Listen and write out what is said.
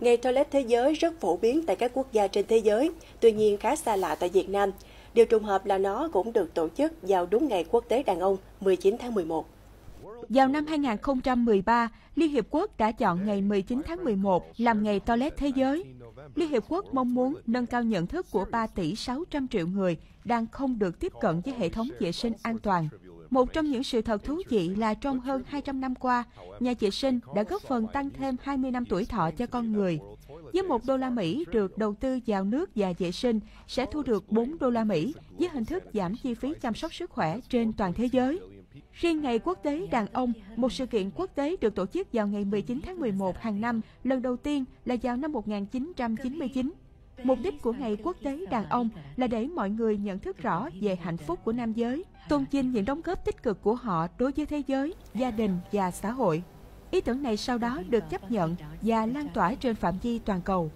Ngày toilet thế giới rất phổ biến tại các quốc gia trên thế giới, tuy nhiên khá xa lạ tại Việt Nam. Điều trùng hợp là nó cũng được tổ chức vào đúng ngày quốc tế đàn ông 19 tháng 11. Vào năm 2013, Liên Hiệp Quốc đã chọn ngày 19 tháng 11 làm ngày toilet thế giới. Liên Hiệp Quốc mong muốn nâng cao nhận thức của 3 tỷ 600 triệu người đang không được tiếp cận với hệ thống vệ sinh an toàn. Một trong những sự thật thú vị là trong hơn 200 năm qua, nhà vệ sinh đã góp phần tăng thêm 20 năm tuổi thọ cho con người. Với một đô la Mỹ được đầu tư vào nước và vệ sinh sẽ thu được 4 đô la Mỹ với hình thức giảm chi phí chăm sóc sức khỏe trên toàn thế giới. Riêng Ngày Quốc tế Đàn ông, một sự kiện quốc tế được tổ chức vào ngày 19 tháng 11 hàng năm, lần đầu tiên là vào năm 1999. Mục đích của Ngày Quốc tế Đàn ông là để mọi người nhận thức rõ về hạnh phúc của nam giới, tôn vinh những đóng góp tích cực của họ đối với thế giới, gia đình và xã hội. Ý tưởng này sau đó được chấp nhận và lan tỏa trên phạm vi toàn cầu.